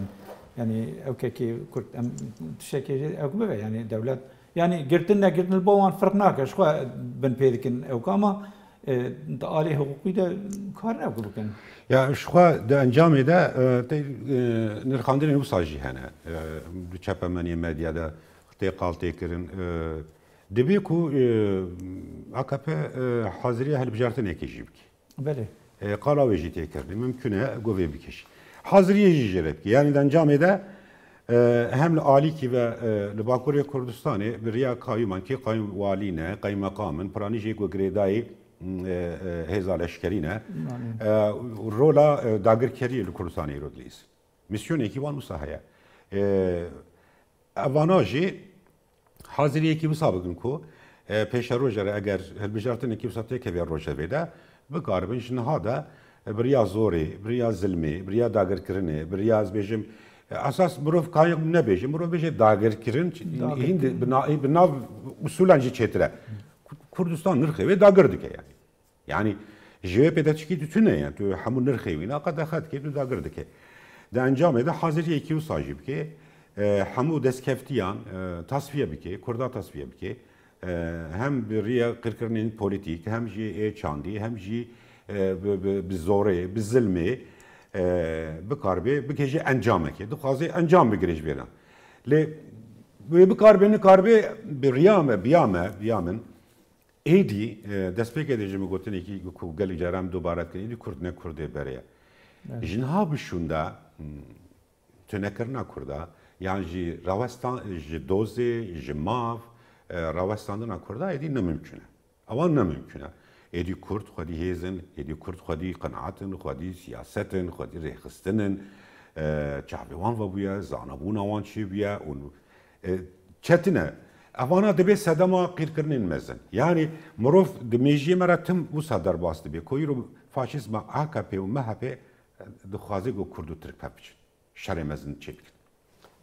yani evkeki kurt şekeri evkube yani devlet yani girtin ne girtin bovan fırnak eşko ben pedikin evka ama ee, aleyh hukuki de kar ne yapıyor yani? Ya şu de encamı e, da te nirkandirin usajı hene. E, bu çepemeni medyada te kalte kirin. E, dibi ku AKP haziriye hel bicartın ekecik. Bele. Kara ve jite Mümküne gove bikeş. Haziriye jicerek. Yani den camide hem aliki ve Libakuriye Kurdistan'ı bir riya kayyuman ki kayyum valine, makamın, pranijiye gogredayı هێزا لەشکەرینە ڕۆلا داگرکاریە لە کوردستانی ئێرۆدلیس میسیۆنێکی وان وسا هەیە ئەوانۆژی حازریەکی وسا بگن کو پێشە ڕۆژەرە ئەگەر هەلبژارتنێکی وساتێککە بێ ڕۆژەبێدا بکاربن ژنەهادا بریا زۆرێ بریا زلمێ بریا داگرکردنێ بریاز بێژم ئاساس مرۆڤ کایق نەبێژێ مرۆڤ بێژێ داگرکردن بناو وسولانجی چێترە کوردستان نرخێ داگر دکە یعنی يعني جواب ده چکی تو تونه یعنی تو همون نرخی وینا قد خد که تو دا گرد که ده انجام ده حاضر یکی و ساجی بکه همو دستکفتیان تصفیه بکه کردا تصفیه بکه هم ریا قرکرنین پولیتیک هم جی چاندی هم جی بزوره بزلمه بکاربه بکجی انجامه که دخوازی انجام بگیرش بیرن لی بکاربه نکاربه بیامه بیامه بیامن ایدی دست پی که دیجیم گوتنی که کوگل اجارم دوباره کنی ایدی کرد نه کرده بریه جنها بشون دا تنکر نکرده یعنی جی روستان جی دوزی جی ماف روستاندن کرده ایدی نممکنه اوان نممکنه ایدی کرد خودی هیزن ایدی کرد خودی قناعتن خودی سیاستن خودی ریخستنن çavîwan ve bûye, zanabûna wan çî bûye û çetine اوانا دبی صدما قیر کردن مزن یعنی مروف دمیجی مرا تم و صدر باست بی کوی رو فاشیسم AKP و MHP دخوازی گو کردو ترک پپچ شر مزن چی بکن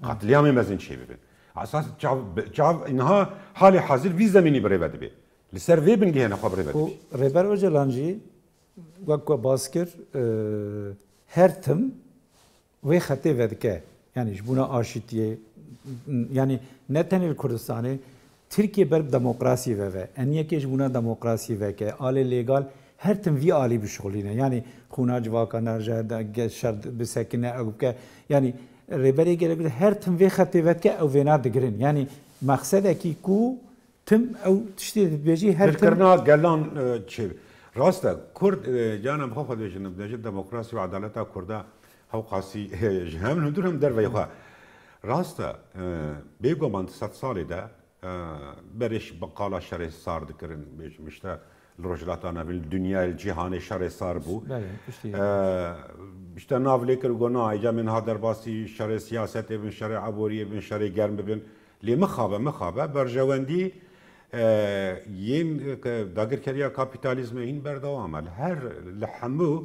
قتلیام مزن چی بکن اساس چاو اینها حال حاضر وی زمینی بری بده بی لسر وی بن گهنه خبر بده بی ربر و جلانجی وکو باسکر هر تم وی خطه ودکه yani buna aşitiye yani Nethenil Kurdistanê Tirkiye ber demokrasi veve. Enyekê ji bûna demokrasi veke. Alê legal her tim vî alî bişxolîne. Yani xûna civaka nerje şer bisekine ew bike. Yani rêberê gelek her tim vê xetê veke ew vêna digirin. Yani mexsedekî ku tim ew tiştê dibêjî her kirna gelan çêv. راست کرد جانم خو خدای جنب دجه دموکراسی و عدالت کرده هاو قاسی جهم ندورم در ویخه ڕاستە بێگومان سەد ساڵێدا بەرش بەقاڵا شەڕێ سار دکردن بێژمشتە ڕۆژلاتانەبل دنیای جیهانی شەڕێ سار بوو بشتە ناولێ کرد گۆنا ئەجا من ها دەرباسی شەڕێ سیاستێ بن شەڕێ عبۆریە بن شەڕێ گەرم ببن لێ مخابە مخابە بەرژەوەندی یین داگرکەریە کاپیتالیزمە هین بەردەوامە هەر لە هەموو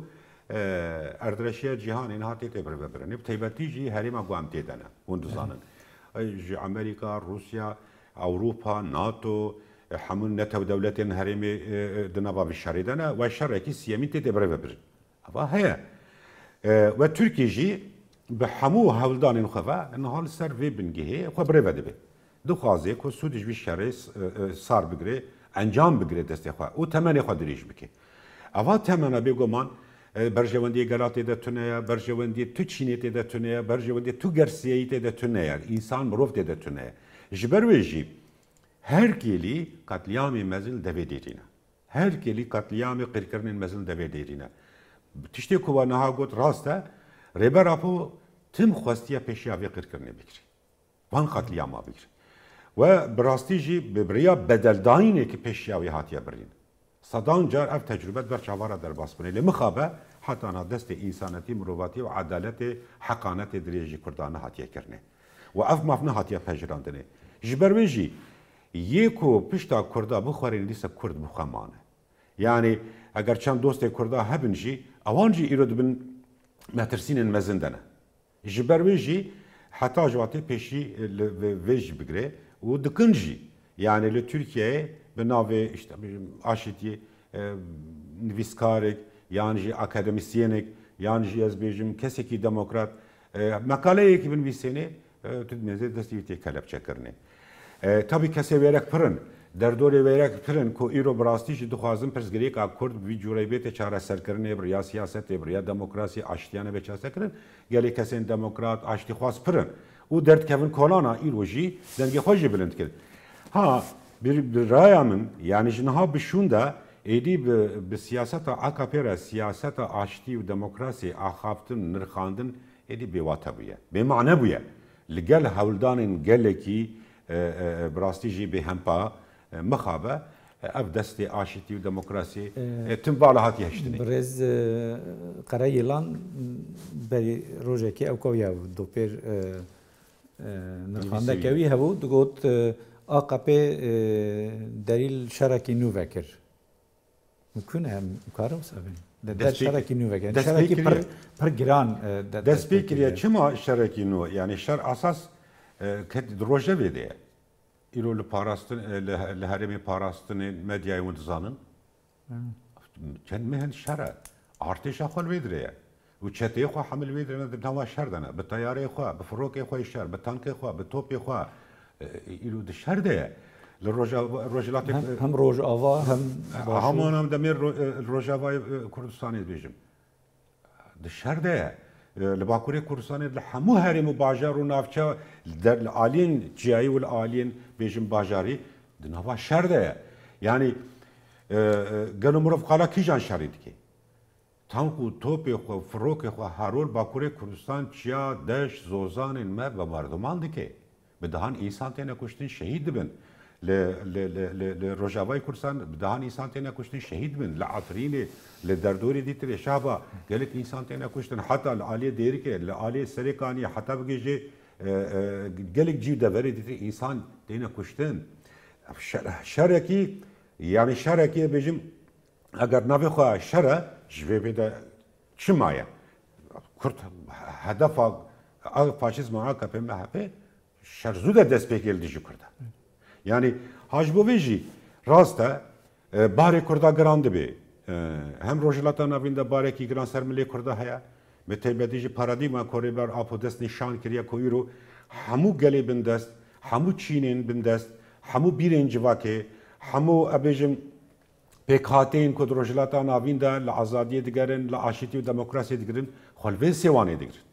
اردرشیا جیهان این هاتی تبر ببرن تیبتی جی هریما گوام تیدنه وندزانن جی امریکا روسیا اوروبا ناتو حمون نتو دولتين هرمي دنبا بالشريدنا والشركي سيامين تتبرى ببرن أبا هيا وتركي جي بحمو هولدان الخفا انها السر في بنجهي خبري بدبي دو خازي كو سودج بالشري صار بقري انجام بقري دستي خوا و تمني خوا دريج بكي أبا تمنى بيقو مان Ee, berjevendiye Galata'da de tüne ya, berjevendiye tu Çinet'e de tüne ya, berjevendiye tu Gersiye'de de tüne ya, insan mrov de tüne ya. Ji ber wê jî her kelî katliamê mezil devedêrîne. Her kelî katliamê qirkirinên mezil devedêrîne. Tiştê ku niha got rast e, rêbera xwe tim xwestiya pêşiya vê qirkirinê bikirî. Van katliyama bikirî. Ve bi rastî jî bi biriya bedeldayînekî pêşiya wê hatiye birîn. صدان جار اف تجربت بر چوارا در باس بنه لمخا به حتی انا دست انسانتی مروواتی و عدالت حقانت دریج کردانه هاتیه کرنه و اف مافنه هاتیه پجراندنه جبروی جی یکو پشتا کردا بخورین لیسا کرد بخمانه یعنی اگر چند دوست کردا هبن جی اوان جی ایرو دبن مترسین مزندنه جبروی جی حتی جواتی پیشی ویج بگره و دکنجی یعنی لترکیه nave işte aşiti e, viskarek yani akademisyenek yani ez keseki demokrat e, makaleye ki bin bir sene tüdmeze destiyeti kelepçe kırne. Tabi kese verek pırın. Derdore verek pırın ko iro brasti ji dixwazin pirsgirêk a Kurd vî cûrebê te çareserkirinê bir ya siyasetê bir ya demokrasî aştiyane veçase kirin gelê kesên demokrat aştî xwaz pirin û derdkevin kolana îro jî dengê xwe jî Ha bir, bir rayamım yani jinaha bişunda edi bi siyaseta AKP re siyaseta aşti û demokrasiyê axaftin nirxandin edi bêwata bûye. Bêmane bûye. Li gel hewldanên gelekî e, e, bi rastî jî bêhempa e, mixabe ev destê aşitî û demokrasiyê tim vala hatiye hiştinê. Birêz qere yılan berî rojekê ew kawiya bû nırkanda nirxandeke wî hebû digot AKP دلیل شرکی نو وکر ممکن هم کارم سابن دست شرکی نو وکر شرکی پر پر گران دست بیکریا چما شرکی نو یعنی شر اساس کت دروژه بده ایلو لپاراستن لهرمی پاراستن مدیای و دزانن چند مهن شره ارتش خپل ویدریه و چته خو حمل ویدره نه دمه شر دنه به تیارې خو به فروکې خو شر به تانکې خو به توپې خو ایلو دشهر ده لروجلات هم, هم روجاوا هم همان هم دمیر روجاوا کردستانی بیجم دشهر ده لباكوري كردستان لحمو هرم باجار ونافچا در الالين جاي والالين بيجم باجاري دنوا شر ده يعني گلو مرف قالا کی جان شرید کی تانکو توپ خو فروک خو هارول باکوری کردستان چیا دش زوزان ما و مردمان دکه بدهان انسان تینا کشتن شهید بن لرجاوای کورسان بدهان انسان تینا کشتن شهید بن لعفرینه لدردوری دیتر شابا گلک انسان تینا کشتن حتی لعالی دیرکه لعالی سرکانی حتی بگیجه گلک جیو دوری دیتر انسان تینا کشتن شرکی یعنی شرکی بجم اگر نبی خواه شره جوی بده چمایه کرد هدف فاشیزم ها کپیم به هفه şerzûde destpêkêlî ji Kurda. Yani hajbovê jî rast e barê Kurda giran dibê. Hem rojilata navîn de barekî giran ser milê Kurda heye. Bi têbedî jî paradîma korê ber apodest nîşan kiriye ku îro hemû gelê bin dest, hemû çînên bin dest, hemû bîrên civakê, hemû ebêjim pêkhateyên ku rojilata navîn de li azadiyê digerin, li aşîtî û demokrasiyê digirin, xelvê sêwanê digirin.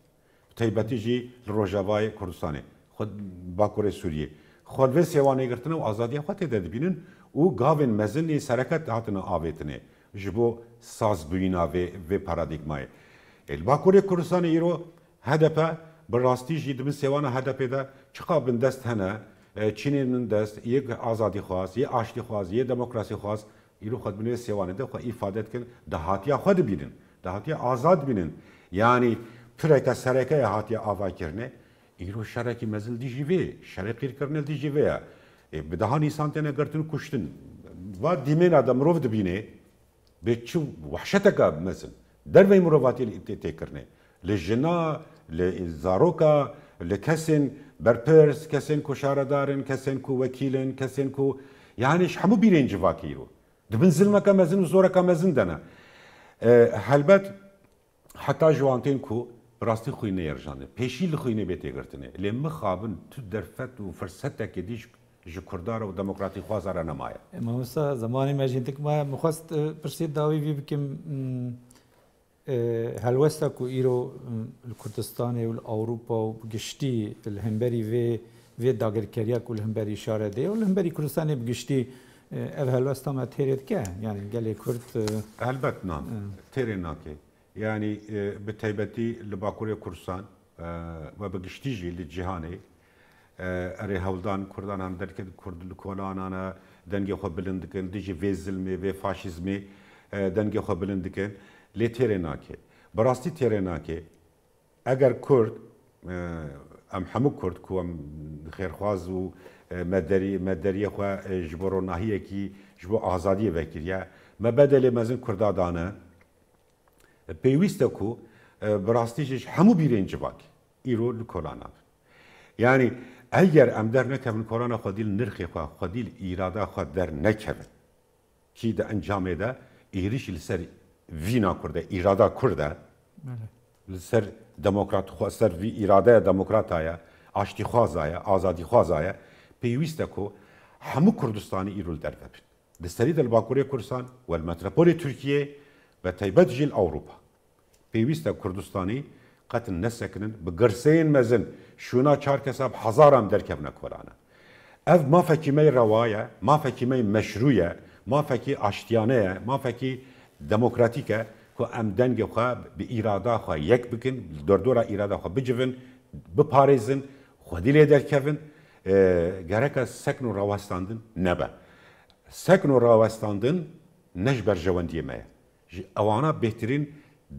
Teybetî jî li Rojavayê Kurdistanê. خود باکوری سوریه خود وی سیوانه گرتنه و آزادی خود تیده دبینن و گاوین مزنی سرکت هاتنه آویتنه جبو ساز بوینا و, و پارادیگمای الباکوری کردستان ایرو هدپه براستی جی دبن سیوانه هدپه ده چقا بن دست هنه چینین دست یک آزادی خواست یک آشتی خواست یک دموکراسی خواست ایرو خود بنوی سیوانه ده خود ایفادت کن دهاتیا خود بینن دهاتیا آزاد بینن یعنی پرکه سرکه هاتیا آوا کرنه İro şereki mezil dijive, şerekir kırnel dijive ya. E, daha nisan tene gertin kuştun. Va dimen adam rov dibine, به چه وحشتك مثلا دروي مرواتي الابتداء كرنه لجنا لزاروكا لكسن بربرس كسن كو شاردارن كسن كو وكيلن كسن كو يعني شحمو بيرين جواكيرو دبنزل ما كمزن وزورا كمزن دنا أه هلبت حتى جوانتين كو راستي خوينه يرجانه پيشيل خوينه به تيگرتنه لم خابن تو درفت و فرصت کې دي ژ کوردار او دموکراتي خوازاره نمايه ما وسه زماني ماجين تک ما مخست پرسید داوي وي بكم هلوستا کو ایرو کردستان او اوروبا او گشتي الهمبري وي وی داگرکریا کل همبری اشاره ده و همبری کردستان بگشتی اول هلوستا ما تیرید که یعنی گلی کرد البته نام تیری ناکه يعني بتيبتي لباكوري كردستان و بگشتیجی لجهانی اری هولدان کردان هم درکد کرد لکولانانا دنگی خو بلند کن دیجی وی ظلمی وی فاشیزمی دنگی خو بلند کن لی تیرناکی براستی تیرناکی اگر کرد ام همو کرد کو ام خیرخواز و مدری مدری خو جبرو ناهیه کی جبو آزادی وکریه مبدل مزن کردادانه پێویستە و بەڕاستیژش هەموو بیرێنج باکی ئیرۆ لە کۆلانان یعنی ئەگەر ئەم دەر نەکەون کۆرانە خودیل نرخێخوا خودیل ئیرادا خوا دەر نەکەون کی دە ئەنجامێدا ئێریش لەسەر ڤینا کووردە ئیرادا کووردە لەسەر دموکرات سەر وی ئیرادەیە دموکراتایە ئاشتی خوازایە ئازادی خوازایە پێویستە کۆ هەموو کوردستانی ئیرول دەردەبن لەسەری دەلباکووری کورسان وەمەترپۆلی تورکیە بە تایبەت ژیل ئەوروپا پێویستە کوردستانی قەتن نەسەکنن بگرسەیەن مەزن شونا چار کەساب هەزارام دەرکەبنە کۆرانە. ئەف مافەکیمەی ڕەوایە، مافەکیمەی مەشرویە، مافەکی ئاشتیانەیە، مافەکی دەموکراتیکە کو ئەم دەنگخوا بە ئیراداخوا یەک بکن دۆردۆرە ئیراداخوا بجوون، بپارێزن، خودی لێ دەرکەون، گەرەکە سەکن و ڕاوەستاندن نەبە. سەکن و ڕاوەستاندن نەش بەرژەوەندیمەیە. ئەوانە بهترین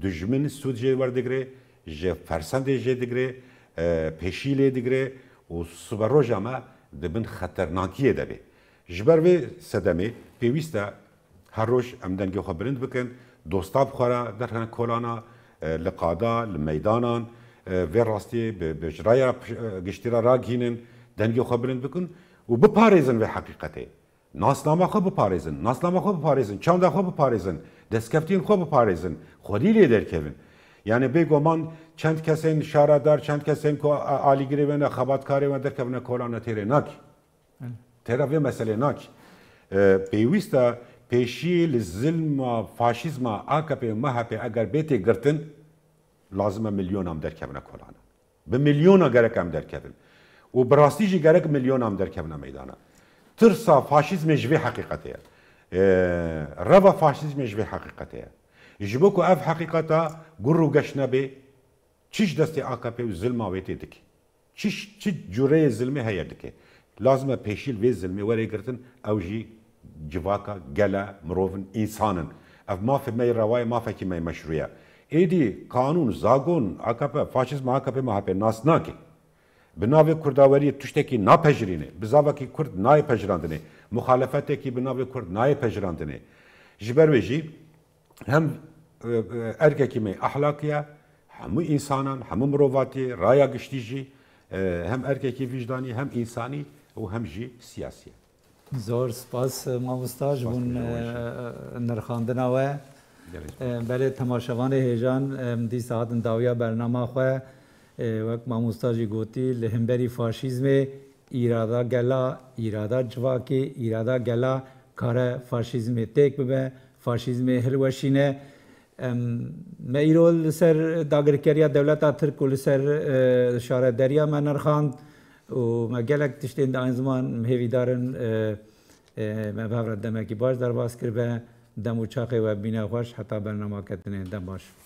دژمن سوجي ور دګره ژ فرسند ژ دګره پېشیلې دګره او سبروجا ما د بن خطرناکیه ده به جبر به صدمه پیوسته هر روز امدن کې خبرند بکن دوستاب خورا در هن کولانا لقادا لمیدانان و راستی به جرایا گشتیرا را گینن دنگی خبرند بکن و بپارزن به حقیقته ناسنامه خو بپارزن ناسنامه خو بپارزن چاندا خو بپارزن دەستکەفتین خۆ بپارێزن خۆری لێ دەرکەون یعنی بێگۆمان چەند کەسێن شارەدار چەند کەسێن ئالیگرێوێنە خەباتکارێوە دەکەونە کۆلانە تێرێ ناکی تێرەێ مەسلێ ناکی پێویستە پێشی لە زلمە فاشیزمە ئاکەپێ مەهەپێ ئەگەر بێتێ گرتن لازمە میلیۆنام دەرکەونە کۆلانە بە میلیۆنە گەرەکەم دەرکەون و بەڕاستیژی گەرەک میلیۆنام دەرکەونە مەدانە ترسا فاشیزمێ ژێ حقیقەتەیە روا فاشیزمش به حقیقته جبو که اف حقیقتا گر رو گشنه به چیش دست آکپی و ظلم آویتی دکی چیش چی جوره ظلمی هیا دکی لازمه پیشیل وی ظلمی وره گرتن او جی جواکا گله مروفن انسانن اف ما فی می روای ما فی می مشروعه ایدی قانون زاگون آکپ فاشیزم آکپ ما هپی ناس ناکی بناوی کرداوری تشتکی ناپجرینه بزاوکی کرد نای پجراندنه مخالفتێکی بناوی کورد نایە پەژراندنێ ژبەر وێژی هەم ئەرکێکی مێ ئەحلاکیە هەموو ئینسانان هەموو مرۆڤاتی ڕایە گشتیژی هەم ئەرکێکی ویژدانی هەم ئینسانی و هەمژی سیاسیە زۆر سپاس مامۆستاژ بوون نرخاندنەوە بەێ تەماشەوانی هێژان دی ساعتن داویە بەرنامە خوێ وەک مامۆستاژی گوتی لە هەمبەری فاشیزمێ irada gela, irada civakê, irada gela kare faşizmê têk bibe, faşizmê hirweşîne. Me îro ser dagirkeriya devleta Tirk û li ser e, şarederiya me nirxand û me gelek tiştên de aynı zaman hêvîdarin e, e, me demek demekî baş derbas kir be dem û çaxê we bîne xweş bernama ketine dem baş.